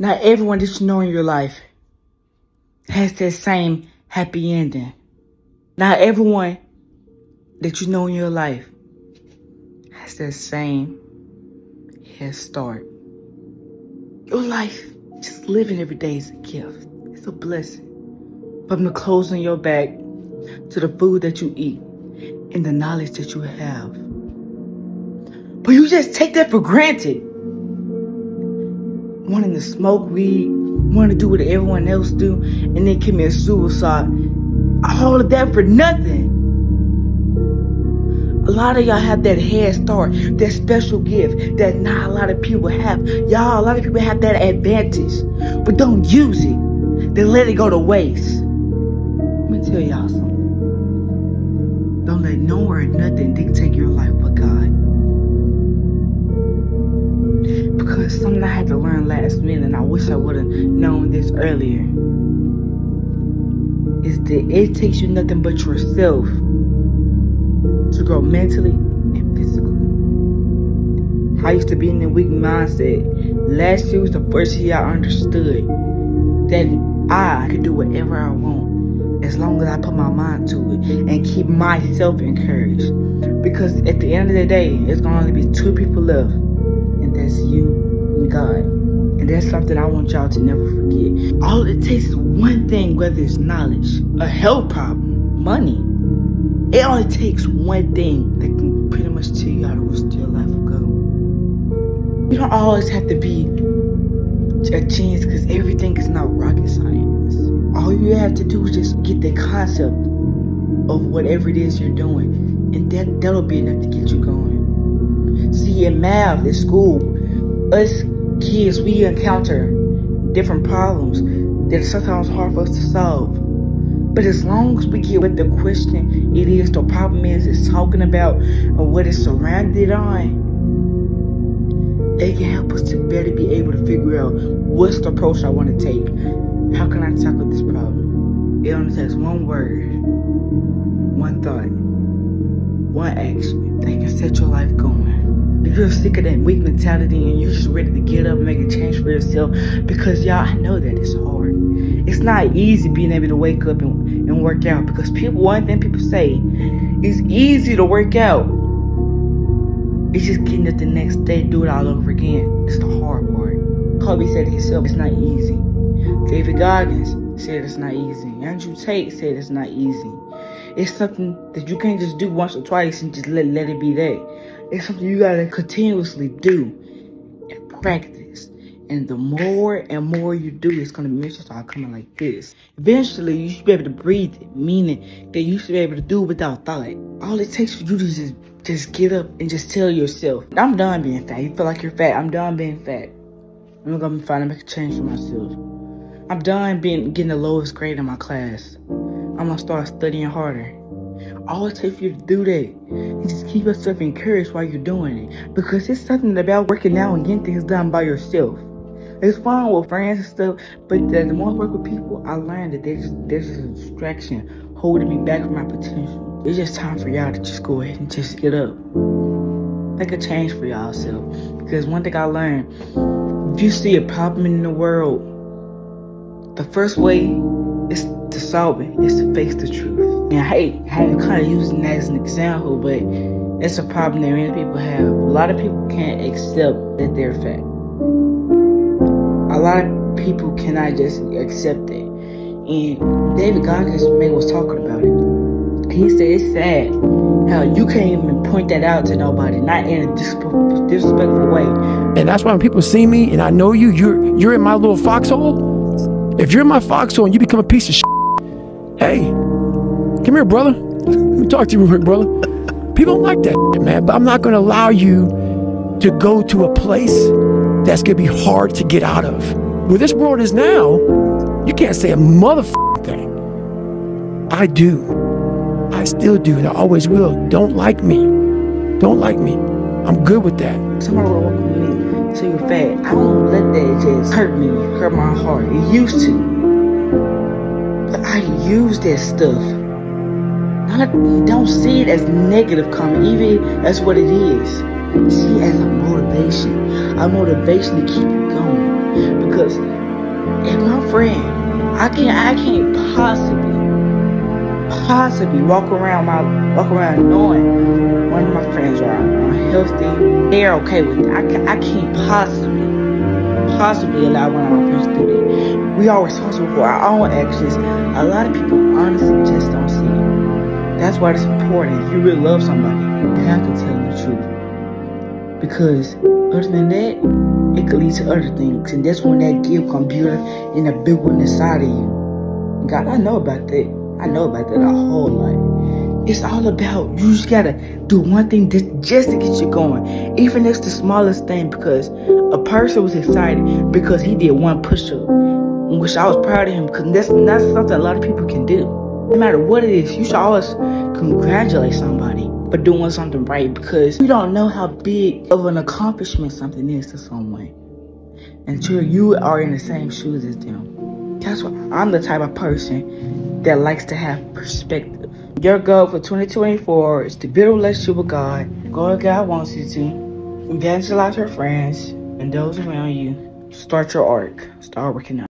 Not everyone that you know in your life has that same happy ending. Not everyone that you know in your life has that same head start. Your life, just living every day is a gift. It's a blessing. From the clothes on your back to the food that you eat and the knowledge that you have. But you just take that for granted. Wanting to smoke weed, wanting to do what everyone else do, and then commit suicide. All of that for nothing. A lot of y'all have that head start, that special gift that not a lot of people have. Y'all, a lot of people have that advantage, but don't use it. Then let it go to waste. Let me tell y'all something. Don't let no or nothing dictate your life but God. Because something I had to learn last minute, and I wish I would have known this earlier, is that it takes you nothing but yourself to grow mentally and physically. I used to be in a weak mindset. Last year was the first year I understood that I could do whatever I want as long as I put my mind to it and keep myself encouraged. Because at the end of the day, it's gonna only be two people left, and that's you and God. And that's something I want y'all to never forget. All it takes is one thing, whether it's knowledge, a health problem, money, it only takes one thing that can pretty much tell you how the rest your life go. You don't always have to be a genius because everything is not rocket science. All you have to do is just get the concept of whatever it is you're doing, and that, that'll be enough to get you going. See, in math, in school, us kids, we encounter different problems that are sometimes hard for us to solve. But as long as we get what the question it is, the problem is, it's talking about or what it's surrounded on, it can help us to better be able to figure out what's the approach I want to take. How can I tackle this problem? It only takes one word, one thought, one action that can set your life going. If you're sick of that weak mentality and you're just ready to get up and make a change for yourself, because y'all, I know that it's hard. It's not easy being able to wake up and, and work out because people, one thing people say, it's easy to work out. It's just getting up the next day, do it all over again. It's the hard part. Kobe said it himself, it's not easy. David Goggins said it's not easy. Andrew Tate said it's not easy. It's something that you can't just do once or twice and just let, let it be there. It's something you gotta continuously do and practice. And the more and more you do, it's gonna eventually start coming like this. Eventually, you should be able to breathe meaning that you should be able to do it without thought. All it takes for you to just just get up and just tell yourself, I'm done being fat. You feel like you're fat. I'm done being fat. I'm gonna fine to make a change for myself. I'm done being getting the lowest grade in my class. I'm gonna start studying harder. All it takes you to do that and just keep yourself encouraged while you're doing it. Because it's something about working out and getting things done by yourself. It's fine with friends and stuff, but the, more I work with people, I learned that there's there's a distraction holding me back from my potential. It's just time for y'all to just go ahead and just get up. Make a change for y'all self. Because one thing I learned, if you see a problem in the world, the first way is to solve it. it is to face the truth. And I hate, I hate kind of using that as an example, but it's a problem that many people have. A lot of people can't accept that they're fat. A lot of people cannot just accept it. And David Goggins man was talking about it. He said it's sad how you can't even point that out to nobody, not in a disrespectful way. And that's why when people see me and I know you, you're you're in my little foxhole. If you're in my foxhole and you become a piece of shit, hey, come here, brother. Let me talk to you real quick, brother. People don't like that, shit, man. But I'm not going to allow you to go to a place that's going to be hard to get out of. Where this world is now, you can't say a motherfucking thing. I do. I still do, and I always will. Don't like me. Don't like me. I'm good with that. Somebody so you're fat. I don't let that just hurt me, hurt my heart. It used to. But I use that stuff. Not, don't see it as negative comment, even as what it is. See it as a motivation. A motivation to keep you going. Because if my friend, I can't, I can't possibly, possibly walk around my, walk around knowing one of my friends are unhealthy. They're okay with it. I, I can't possibly, possibly allow one of my friends to do that. We are responsible for our own actions. A lot of people honestly just don't see it. That's why it's important. If you really love somebody, you have to tell them the truth. Because other than that, it could lead to other things. And that's when that gift comes bigger and a big one inside of you. God, I know about that. I know about that a whole lot. It's all about you just gotta do one thing just to get you going. Even if it's the smallest thing because a person was excited because he did one push up. Which I was proud of him because that's, that's something a lot of people can do. No matter what it is, you should always congratulate somebody for doing something right because you don't know how big of an accomplishment something is to someone until you are in the same shoes as them. That's why I'm the type of person that likes to have perspective. Your goal for 2024 is to build a relationship with God. Go where God wants you to. Evangelize your friends and those around you. Start your arc. Start working out.